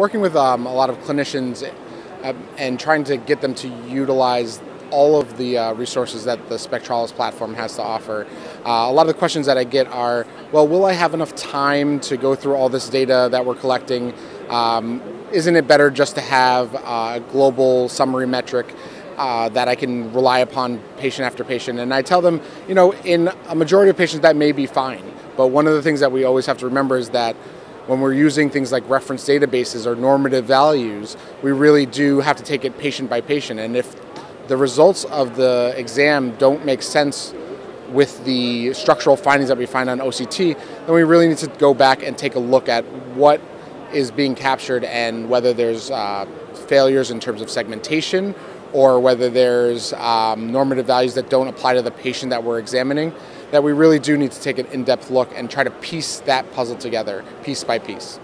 working with um, a lot of clinicians uh, and trying to get them to utilize all of the uh, resources that the Spectralis platform has to offer. Uh, a lot of the questions that I get are, well, will I have enough time to go through all this data that we're collecting? Um, isn't it better just to have a global summary metric uh, that I can rely upon patient after patient? And I tell them, you know, in a majority of patients that may be fine, but one of the things that we always have to remember is that when we're using things like reference databases or normative values, we really do have to take it patient by patient. And if the results of the exam don't make sense with the structural findings that we find on OCT, then we really need to go back and take a look at what is being captured and whether there's uh, failures in terms of segmentation or whether there's um, normative values that don't apply to the patient that we're examining, that we really do need to take an in-depth look and try to piece that puzzle together piece by piece.